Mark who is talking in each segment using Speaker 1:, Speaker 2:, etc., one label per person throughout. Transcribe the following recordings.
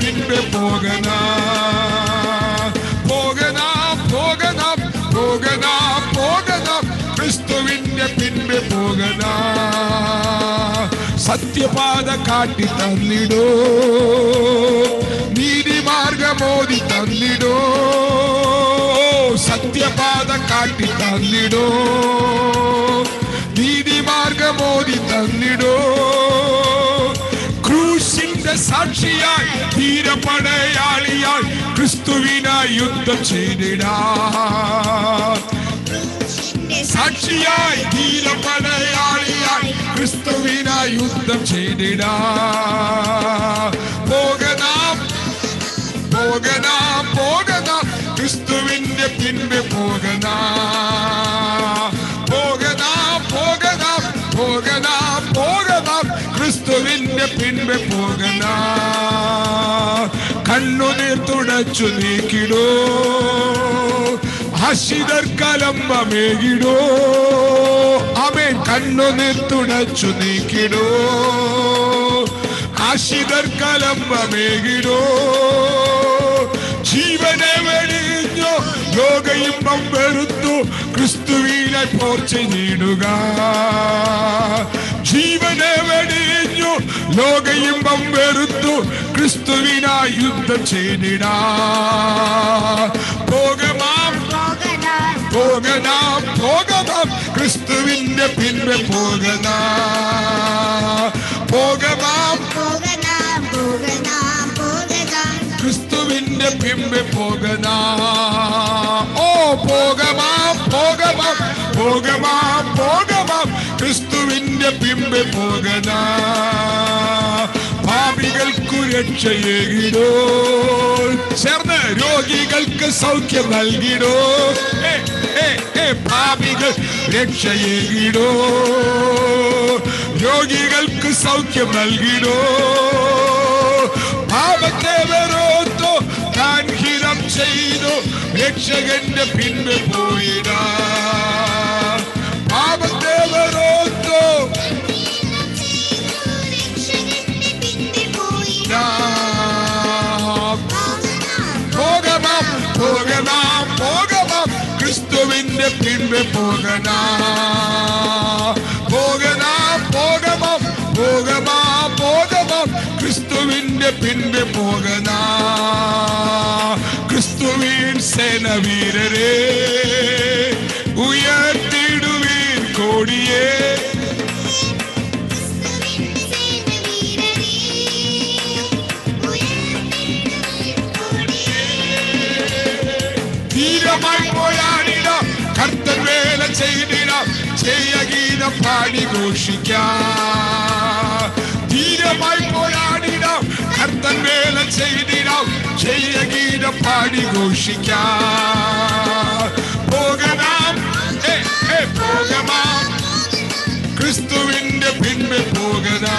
Speaker 1: പിൻപെ പോകന. പോകന പോകന പോകന പോകന. ക്രിസ്തുവിന്റെ പിൻപെ പോകന. സത്യപാത കാട്ടി തന്നിടോ. നീതിമാർഗമോദി തന്നിടോ. സത്യപാത കാട്ടി തന്നിടോ. നീതിമാർഗമോദി തന്നിടോ. ക്രൂശിന്റെ സാക്ഷിയായി ധീരപടയാളിയായി ക്രിസ്തുവിനായി യുദ്ധം ചെയ്തിടാ. സാക്ഷിയായി ധീരപടയാളിയായി ക്രിസ്തുവിനായി യുദ്ധം ചെയ്തിടാ. പോകനാം പോകനാം പോകനാം ക്രിസ്തുവിന്റെ പിൻപെ പോകനാം പോകനാം പോകനാം ക്രിസ്തുവിന്റെ പിൻപെ പോകനാ കണ്ണുനീർ തുടച്ചു നീക്കിടോ. ഹസിതർ കലമ്പമേകിടോ. അവൻ കണ്ണുനീർ തുടച്ചു നീക്കിടോ. ആശിതർ കലമ്പമേകിടോ. ജീവനെ വെടിഞ്ഞു ലോകയിമ്പം വെറുത്തു ക്രിസ്തുവിനെ പോർച്ച നീടുക. ജീവനെ വെടിഞ്ഞു ലോകയിമ്പം വെറുത്തു ക്രിസ്തുവിനായി യുദ്ധം ചെയ്തിട. പോകമാം പോകനാം പോകനാം ക്രിസ്തുവിന്റെ പിൻപെ പോകന പോകമാം ക്രിസ്തുവിന്റെ പിൻപെ പോകന പോകമാം പോകമാം ക്രിസ്തുവിന്റെ പിമ്പ് പോകന. പാപികൾക്കു രക്ഷയേകിടോ. ചേർന്ന് രോഗികൾക്ക് സൗഖ്യം നൽകിടോ. പാപികൾ രക്ഷയേകിടോ. രോഗികൾക്ക് സൗഖ്യം നൽകിടോ. പാപത്തെ വെറുത്തോ താൻ ഹിതം ചെയ്തു. രക്ഷകന്റെ പിൻപെ പോയിടാ. போகனா போகனா போகமாம் போகமா போகமாம் ക്രിസ്തുവിന്റെ പിൻപെ പോകനാ ക്രിസ്തുവിൻ സേനവീരരെ ഉയർത്തിടുവീൻ കോടിയേ വേല ചെയ്തിടാം. ചെയ്യഗീതം പാടി ഘോഷിക്കാം. ധീരമായി പോയാടിടാം കർത്തൻ വേല ചെയ്തിടാം. ചെയ്യഗീതം പാടി ഘോഷിക്കാം. പോകണം ക്രിസ്തുവിന്റെ പിൻപെ പോകനാ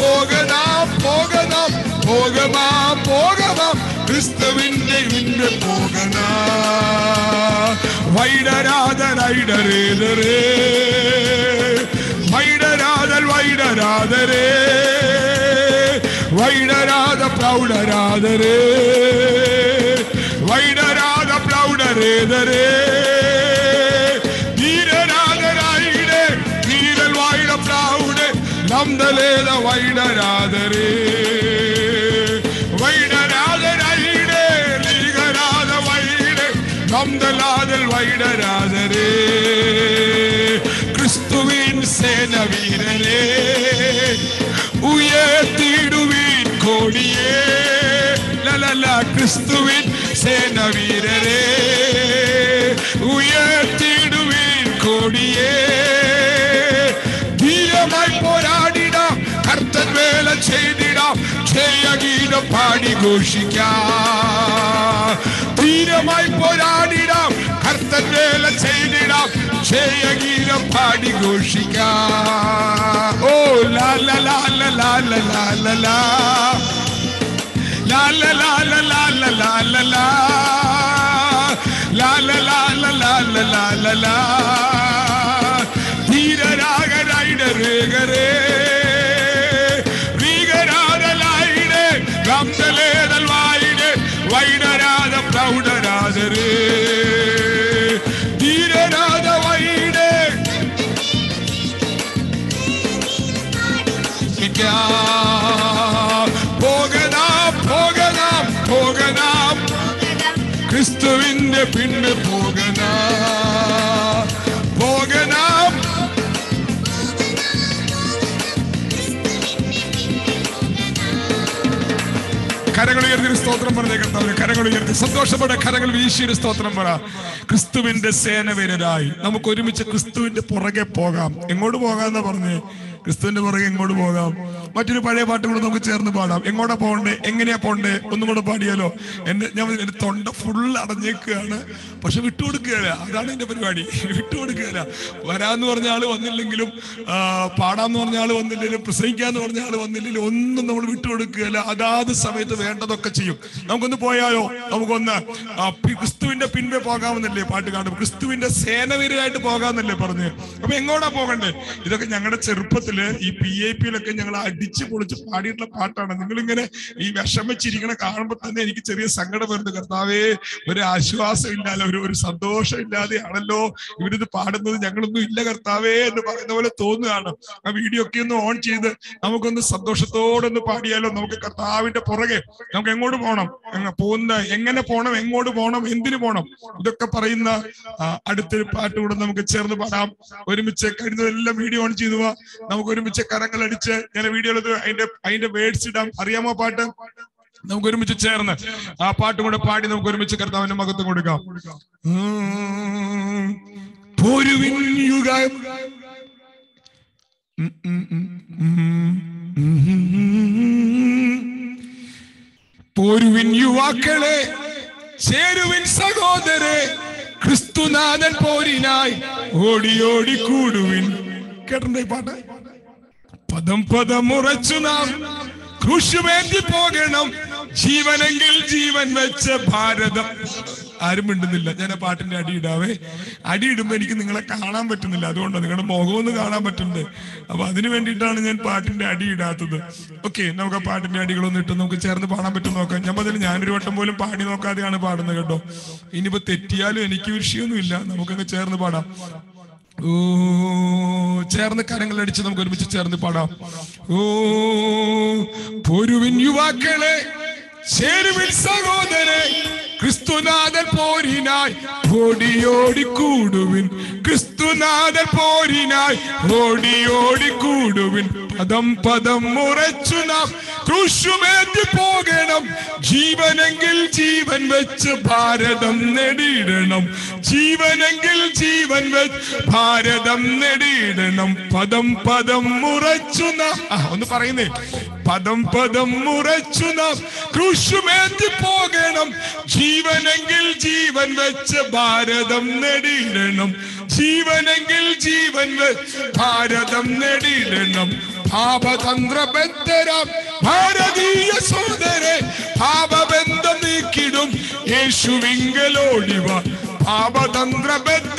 Speaker 1: പോകനാ പോകനാ പോകമാ പോകമാ ക്രിസ്തുവിന്റെ പിൻപെ പോകനാ വൈഡരാധനൈഡരേതരേ വൈഡരാധൽ വൈഡരാധരേ വൈഡരാധ പ്രൗഢരാധരേ വൈഡരാധ പ്രൗഢരേതരേ ധീരരാധരായിടെ ധീരൽ വായിട പ്രാവുടെ നന്ദലേത വൈഡരാധരേ பந்தலாதல் வைடராதரே. கிறிஸ்துவின் சேன வீரரே உயர்த்திடுவின் கோடியே. லலலா கிறிஸ்துவின் சேன வீரரே உயர்த்திடுவின் கோடியே. தீயமாய் போராடிடா கர்த்தன் வேலை செய்திடா ஜெய பாடி கோஷிக்கா. ധീരമായി പോരാടിടാം കർത്തൻ വേല ചെയ്തിടാം ജയഗീതം പാടി ഘോഷിക്കാം ഓ ലാ ലാ ലാ ലാ ലാ ലാ ലാ ലാ ലാ La la la la la la la la la സ്തോത്രം പറഞ്ഞ കർത്താവിന് കരങ്ങൾ ഉയർത്തി. സന്തോഷപ്പെട്ട കരങ്ങൾ വീശിയൊരു സ്തോത്രം പറ. ക്രിസ്തുവിന്റെ സേനവീരരായി നമുക്ക് ഒരുമിച്ച് ക്രിസ്തുവിന്റെ പുറകെ പോകാം. എങ്ങോട്ട് പോകാന്ന് പറഞ്ഞേ? ക്രിസ്തുവിന്റെ പുറകെ എങ്ങോട്ട് പോകാം. മറ്റൊരു പഴയ പാട്ട് കൂടെ നമുക്ക് ചേർന്ന് പാടാം. എങ്ങോട്ടാ പോകണ്ടേ? എങ്ങനെയാ പോകണ്ടേ? ഒന്നും കൂടെ പാടിയാലോ? എന്റെ ഞാൻ എന്റെ തൊണ്ട ഫുൾ അടഞ്ഞേക്കുകയാണ് പക്ഷെ വിട്ടുകൊടുക്കുകയല്ല അതാണ് എന്റെ പരിപാടി. വിട്ടുകൊടുക്കുകയല്ല വരാന്ന് പറഞ്ഞ ആൾ വന്നില്ലെങ്കിലും പാടാന്ന് പറഞ്ഞ ആൾ വന്നില്ലെങ്കിലും പ്രസംഗിക്കാന്ന് പറഞ്ഞ ആൾ വന്നില്ലെങ്കിലും ഒന്നും നമ്മൾ വിട്ടുകൊടുക്കുകയല്ല അതാത് സമയത്ത് വേണ്ടതൊക്കെ ചെയ്യും. നമുക്കൊന്ന് പോയാലോ? നമുക്കൊന്ന് ക്രിസ്തുവിന്റെ പിൻപേ പോകാമെന്നല്ലേ പാട്ട് കാണും ക്രിസ്തുവിന്റെ സേനവീരായിട്ട് പോകാമെന്നല്ലേ പറഞ്ഞ്. അപ്പൊ എങ്ങോട്ടാ പോകണ്ടേ? ഇതൊക്കെ ഞങ്ങളുടെ ചെറുപ്പത്തിൽ ഈ പി ഐ പിയിലൊക്കെ ഞങ്ങൾ അടിച്ചു പൊളിച്ച് പാടിയിട്ടുള്ള പാട്ടാണ്. നിങ്ങളിങ്ങനെ ഈ വിഷമിച്ചിരിക്കണ കാണുമ്പോൾ തന്നെ എനിക്ക് ചെറിയ സങ്കടം വരുന്നു കർത്താവേ ഒരു ആശ്വാസം ഇല്ലാതെ ഒരു ഒരു സന്തോഷം ഇല്ലാതെയാണല്ലോ ഇവരിത് പാടുന്നത്. ഞങ്ങളൊന്നും ഇല്ല കർത്താവേ എന്ന് പറയുന്ന പോലെ തോന്നുകയാണ്. ആ വീഡിയോ ഒക്കെ ഒന്ന് ഓൺ ചെയ്ത് നമുക്കൊന്ന് സന്തോഷത്തോടെ ഒന്ന് പാടിയാലോ? നമുക്ക് കർത്താവിന്റെ പുറകെ നമുക്ക് എങ്ങോട്ട് പോകണം പോകുന്ന എങ്ങനെ പോകണം എങ്ങോട്ട് പോകണം എന്തിനു പോകണം ഇതൊക്കെ പറയുന്ന അടുത്തൊരു പാട്ട് കൂടെ നമുക്ക് ചേർന്ന് പാടാം. ഒരുമിച്ച് കഴിഞ്ഞതെല്ലാം വീഡിയോ ഓൺ ചെയ്തു നമുക്ക് ഒരുമിച്ച് കരങ്ങൾ അടിച്ച് ഞാൻ വീഡിയോ അതിന്റെ അതിന്റെ വേർഡ്സ് ഇടാം. അറിയാമോ പാട്ട്? നമുക്ക് ഒരുമിച്ച് ചേർന്ന് ആ പാട്ടും കൂടെ പാടി നമുക്ക് ഒരുമിച്ച് കർത്താവിന്റെ മകത്വം കൊടുക്കാം. പോരുവിൻ യുവാക്കളെ ചേരുവിൻ സഹോദരെ ക്രിസ്തുനാഥൻ പോരിനായി ഓടി കൂടുവിൻ. കേട്ടിട്ടുണ്ടോ ഈ പാട്ട്? പദം പദം ഉറച്ചു നാം ക്രൂശുമേന്തി പോകണം. ജീവനെങ്കിൽ ജീവൻ വെച്ച ഭാരതം. ആരും മിണ്ടുന്നില്ല. ഞാൻ ആ പാട്ടിന്റെ അടിയിടാവേ അടിയിടുമ്പോ എനിക്ക് നിങ്ങളെ കാണാൻ പറ്റുന്നില്ല. അതുകൊണ്ടാണ് നിങ്ങളുടെ മുഖമൊന്ന് കാണാൻ പറ്റുന്നുണ്ട് അപ്പൊ അതിന് വേണ്ടിയിട്ടാണ് ഞാൻ പാട്ടിന്റെ അടി ഇടാത്തത്. ഓക്കെ നമുക്ക് ആ പാട്ടിന്റെ അടികളൊന്നും ഇട്ട് നമുക്ക് ചേർന്ന് പാടാൻ പറ്റും നോക്കാം. ഞാൻ അതിൽ ഞാനൊരു വട്ടം പോലും പാടി നോക്കാതെയാണ് പാടുന്നത് കേട്ടോ. ഇനിയിപ്പോ തെറ്റിയാലും എനിക്ക് വിഷയമൊന്നുമില്ല. നമുക്കങ്ങ് ചേർന്ന് പാടാം. ചേർന്ന് കരങ്ങൾ അടിച്ച് നമുക്ക് ഒരുമിച്ച് ചേർന്ന് പാടാം. ഓ പൊരുവിൻ യുവാക്കളെ ചേരുവിൻ സഹോദരൻ ക്രിസ്തുനാഥൻ പോരിനായി ഓടിയോടി ക്രിസ്തുനാഥൻ പോരിനായി ഓടിയോടി പദം പദം മുറച്ചു നാം ക്രൂശുമേറ്റി പോകണം. ജീവനെങ്കിൽ ജീവൻ വെച്ച് ഭാരതം നേടിയിടണം. ജീവനെങ്കിൽ ജീവൻ വെച്ച് ഭാരതം നേടിയിടണം. പദം പദം മുറച്ചു നാം. ഒന്ന് പറയുന്നേ. പദം പദം മുറച്ചു നാം ക്രൂശുമേറ്റി പോകണം. ജീവനെങ്കിൽ ജീവൻ വെച്ച് ഭാരതം നേടിയിടണം. ജീവനെങ്കിൽ ജീവൻ വെച്ച് ഭാരതം നേടിയിടണം. പാപതന്ത്രബദ്ധരാം ഭാരതീയ സോദരെ പാപബന്ധം നീക്കിടും. യേശുവിങ്കലോടിവ ഭാരതീയ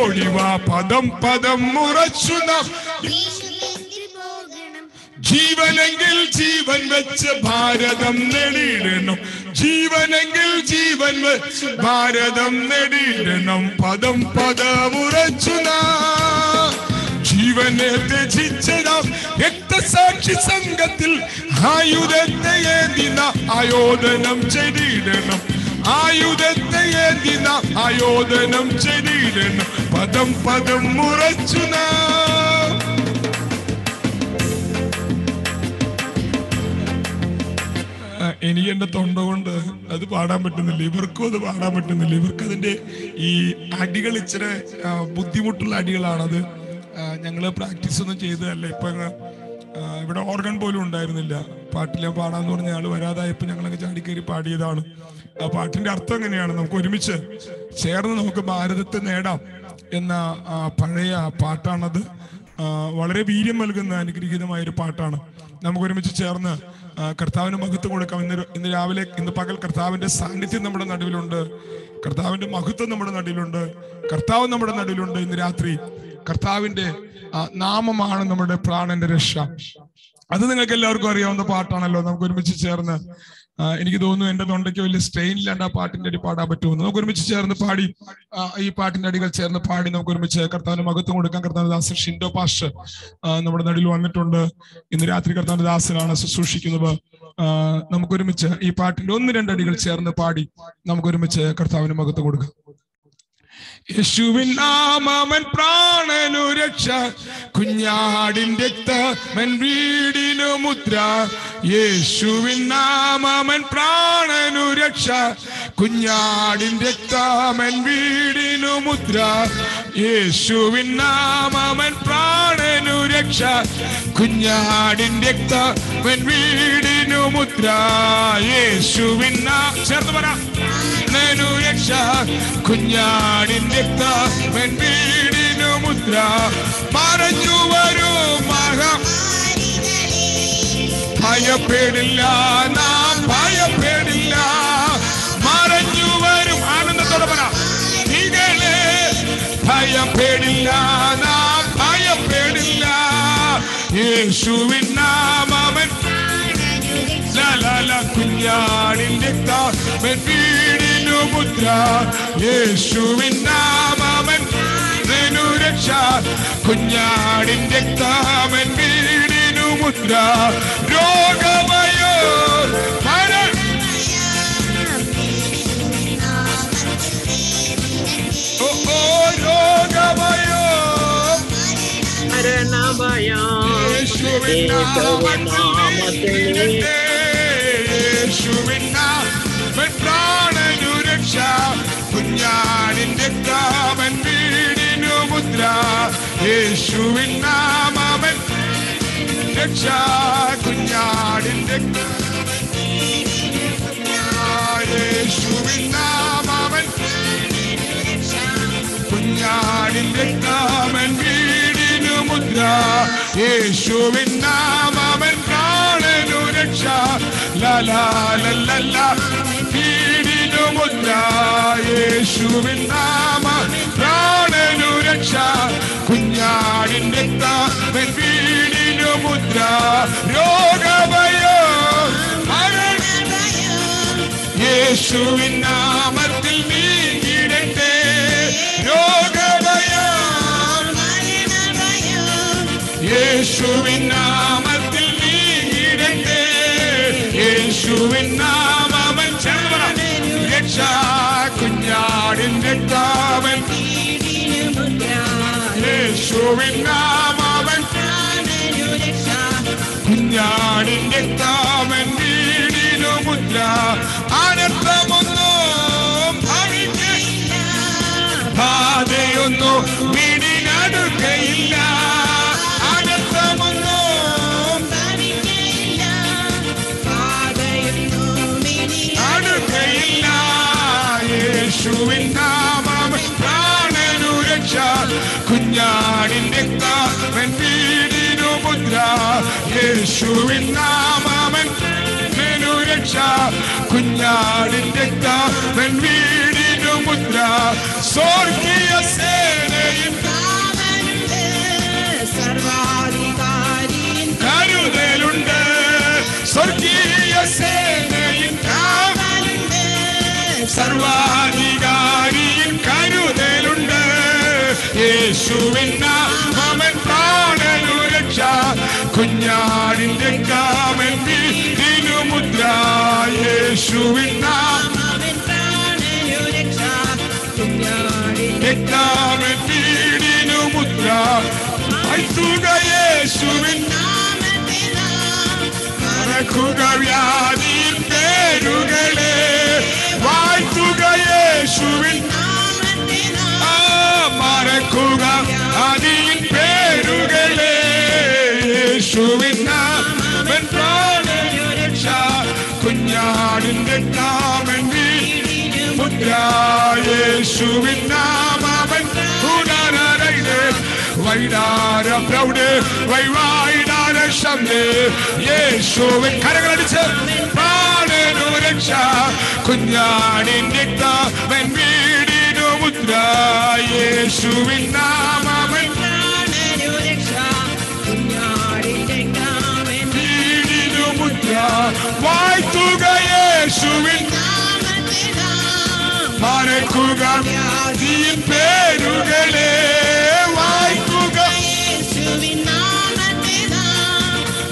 Speaker 1: യേശുവിങ്കലോടിവ പദം പദം മുറച്ചു നാം. ജീവനെങ്കിൽ ജീവൻ വെച്ച് ഭാരതം നേടിയിടണം. ജീവനെങ്കിൽ ജീവൻ വെച്ച് ഭാരതം നേടിയിടണം. പദം പദമുറച്ചു നാം. ജീവനെ രചിച്ചതാം രക്തസാക്ഷി സംഘത്തിൽ ആയുധത്തെ ഏന്തിന ആയോധനം ചെയ്തിടണം ആയുധത്തെ എന്തിന ആയോധനം ചെയ്തിടണം പദം പദം മുറച്ചു നാം. എനിക്ക് എന്റെ തൊണ്ട കൊണ്ട് അത് പാടാൻ പറ്റുന്നില്ല. ഇവർക്കും അത് പാടാൻ പറ്റുന്നില്ല. ഇവർക്ക് അതിന്റെ ഈ അടികൾ ഇച്ചിരി ബുദ്ധിമുട്ടുള്ള അടികളാണത്. ഞങ്ങൾ പ്രാക്ടീസ് ഒന്നും ചെയ്തതല്ല. ഇപ്പൊ ഇവിടെ ഓർഗൻ പോലും ഉണ്ടായിരുന്നില്ല. പാട്ടിലെ പാടാന്ന് പറഞ്ഞ ആൾ വരാതായപ്പോ ഞങ്ങളങ്ങ് ചാടിക്കയറി പാടിയതാണ്. ആ പാട്ടിന്റെ അർത്ഥം എങ്ങനെയാണ്? നമുക്ക് ഒരുമിച്ച് ചേർന്ന് നമുക്ക് ഭാരതത്തെ നേടാം എന്ന പഴയ പാട്ടാണത്. വളരെ വീര്യം നൽകുന്ന അനുഗ്രഹീതമായ ഒരു പാട്ടാണ്. നമുക്ക് ഒരുമിച്ച് ചേർന്ന് കർത്താവിന് മഹത്വം കൊടുക്കാം. ഇന്ന് ഇന്ന് രാവിലെ ഇന്ന് പകൽ കർത്താവിന്റെ സാന്നിധ്യം നമ്മുടെ നടുവിലുണ്ട്. കർത്താവിന്റെ മഹത്വം നമ്മുടെ നടുവിലുണ്ട്. കർത്താവ് നമ്മുടെ നടുവിലുണ്ട് ഇന്ന് രാത്രി. കർത്താവിന്റെ നാമമാണ് നമ്മുടെ പ്രാണന്റെ രക്ഷ. അത് നിങ്ങൾക്ക് എല്ലാവർക്കും അറിയാവുന്ന പാട്ടാണല്ലോ. നമുക്ക് ഒരുമിച്ച് ചേർന്ന് എനിക്ക് തോന്നുന്നു എന്റെ തൊണ്ടയ്ക്ക് വലിയ സ്ട്രെയിൻ ഇല്ലാണ്ട് ആ പാട്ടിന്റെ അടി പാടാൻ പറ്റുമെന്ന്. നമുക്ക് ഒരുമിച്ച് ചേർന്ന് പാടി ഈ പാട്ടിന്റെ അടികൾ ചേർന്ന് പാടി നമുക്ക് ഒരുമിച്ച് കർത്താവിന് മകത്വം കൊടുക്കാൻ കർത്താവിന്റെ ദാസൻ ഷിൻഡോ പാഷ് നമ്മുടെ നടുവിൽ വന്നിട്ടുണ്ട്. ഇന്ന് രാത്രി കർത്താവിന്റെ ദാസനാണ് ശുശ്രൂഷിക്കുന്നത്. നമുക്കൊരുമിച്ച് ഈ പാട്ടിന്റെ ഒന്ന് രണ്ടടികൾ ചേർന്ന് പാടി നമുക്കൊരുമിച്ച് കർത്താവിന് മകത്വം കൊടുക്കാം. യേശുവിൻ നാമമൻ പ്രാണനു രക്ഷ. കുഞ്ഞാടിൻ രക്തമൻ വീടിനു മുദ്ര. യേശുവിൻ നാമമൻ പ്രാണനു രക്ഷ. കുഞ്ഞാടിൻ രക്തമൻ വീടിനു മുദ്ര. യേശുവിൻ നാമമൻ പ്രാണനു രക്ഷ. കുഞ്ഞാടിൻ രക്തമൻ വീടിനു മുദ്ര. യേശുവിൻ നാ ചേർത്ത് പറ. പ്രാണനു രക്ഷ കുഞ്ഞാടിൻ രക്ത വീടിനു മുദ്ര. മറഞ്ഞു വരൂ മഹം. ഭയപ്പെടില്ല നാം ഭയപ്പെടില്ല. മറഞ്ഞു വരും ആനന്ദത്തോടെ പറ. നിങ്ങളെ ഭയപ്പെടില്ല നാം ഭയപ്പെടില്ല. യേശുവിൻ നാമവൻ ലാലാല കുഞ്ഞാടിന്റെ രക്ത വീടിനു മുദ്ര യേശുവിൻ നാമവൻ നിനു രക്ഷ കുഞ്ഞാടിന്റെ താമൻ വീടിനു മുദ്ര രോഗമയോ രോഗമയോ
Speaker 2: മരണഭയം
Speaker 1: യേശുവിൻ നാമത്തിൽ യേശുവിൻ പ്രാണനു രക്ഷ കുഞ്ഞാടിന്റെ കാവൻ വീടിനു മുദ്ര. യേശുവിൻ നാമവൻ. രക്ഷ കുഞ്ഞാടിന്റെ യേശുവിൻ നാമവൻ. കുഞ്ഞാടിന്റെ കാവൻ വീടിനു മുദ്ര. യേശുവിൻ നാമവൻ. പ്രാണനു രക്ഷ. വീടിനു മുദ്ര യേശുവിൻ നാമ പ്രാണനു രക്ഷ. കുഞ്ഞാടിന്റെ കാമൻ വീടിനു മുദ്ര. രോഗഭയോ യേശുവിൻ നാമത്തിൽ നീങ്ങിടട്ടെ രോഗഭയം യേശുവിൻ യേശുവിൻ നാമവൻ കുഞ്ഞാടിന്റെ താമൻ വീടിനു മുദ്ര അനർത്ഥമൊന്നും ഭവിക്കില്ല ബാധയൊന്നും കുഞ്ഞാടിന്റെ കാമൻ വീടിനു മുദ്ര യേശുവിൻ കുഞ്ഞാടിന്റെ സ്വർഗീയ സേനയും കരുതലുണ്ട് സ്വർഗീയ സേനയും സർവാധികാരിയും കരുതലുണ്ട് യേശുവിൻ നാമൻ പ്രാണനു രക്ഷ കുഞ്ഞാടിന്റെ കാമൻ വീടിനു മുദ്ര. യേശുവിൻ യേശുവിൻ മറക്കുക പേരുകളെ. യേശുവിൻ നാമൻ പ്രാണനു രക്ഷ കുഞ്ഞാടിന്റെ കാമൻ വീടിനു മുദ്ര യേശുവിൻ നാമവൻ ഉണരയിലെ വൈഡാര പ്രൗഢ വൈവായിടാര ശബ്ദേ യേശുവിൻ കരകളടിച്ച് പ്രാണനു രക്ഷ കുഞ്ഞാടിന്റെ കാമൻ വീടിനു മുദ്ര യേശുവിൻ വാഴ്ത്തുക യേശുവിൻ. മറക്കുക വ്യാധിയിൽ പേരുകളെ. വായിക്കുക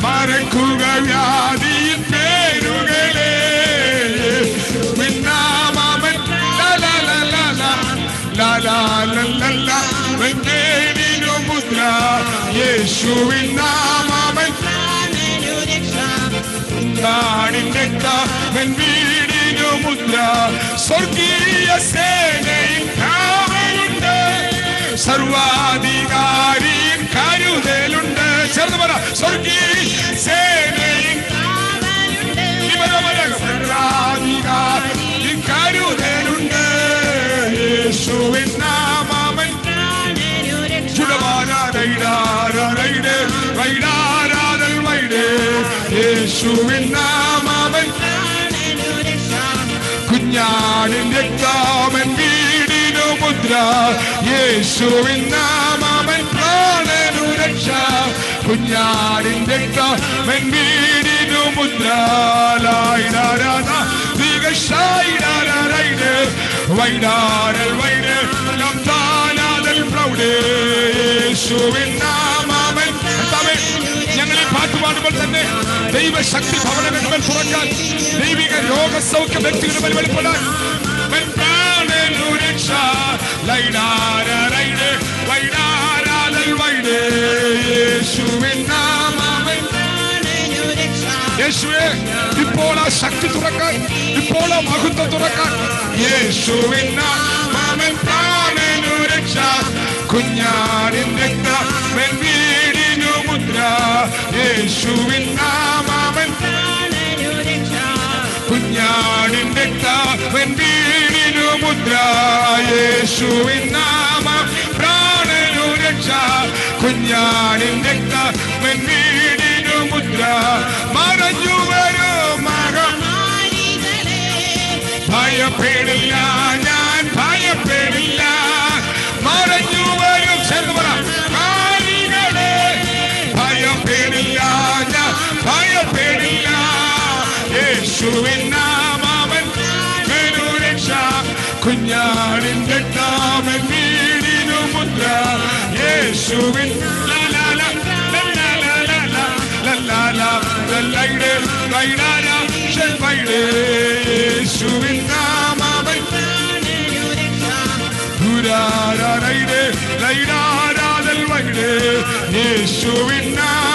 Speaker 1: മറക്കുക വ്യാധിയിൽ പേരുകളെ. പിന്നാമൻ ലലലലല ലലാലല്ല മുദ്ര. യേശുവിനാ നാടിന്റെ കാവൻ വീടിനു മുദ്ര. സ്വർഗീയ സേനയിൽ കാവലുണ്ട്. സർവാധികാരി കരുതലുണ്ട്. ചേർന്ന് പറ. സ്വർഗീയ സേനയിൽ സർവാധികാരി കരുതലുണ്ട്. യേശുവിൻ നാമൻ വൈഡ് യേശുവിൻ നിദ്ര യേശുവിൻ നാമൻ പ്രാണനു രക്ഷ. കുഞ്ഞാടിൻ രക്തമൻ വീടിനു മുദ്ര ലായിരാരാധ ദികഷായിരാരായിട് വൈഡാരൽ വൈഡ് യേശുവിൻ നാമൻ തമിഴ് ഞങ്ങൾ ഈ പാട്ട് പാടുമ്പോൾ തന്നെ ദൈവശക്തി ഭവനമെന്മേൽ തുറക്കാൻ ദൈവിക രോഗസൗഖ്യ വ്യക്തികളുടെ മേൽ വെളിപ്പെടാൻ ഇപ്പോൾ ആ ശക്തി തുറക്കാൻ ഇപ്പോൾ ആ മഹത്വം തുറക്കാൻ. യേശുവിൻ രക്ഷ. രക്തമൻ വീടിനു മുദ്ര. യേശുവിൻ യേശുവിൻ നാമം പ്രാണനു രക്ഷ. കുഞ്ഞാടിന്റെ രക്ത വീടിനു മുദ്ര. മറഞ്ഞു വരും മകം ഭയപ്പെടില്ല ഞാൻ. കുഞ്ഞാടിൻ കെട്ടാമൻ വീടിനു മുദ്ര യേശുവിൻ യേശുവിൻ നാമവൻ പുരാരാ ലൈഡാരാതൽ വൈഡ് യേശുവിൻ നാമ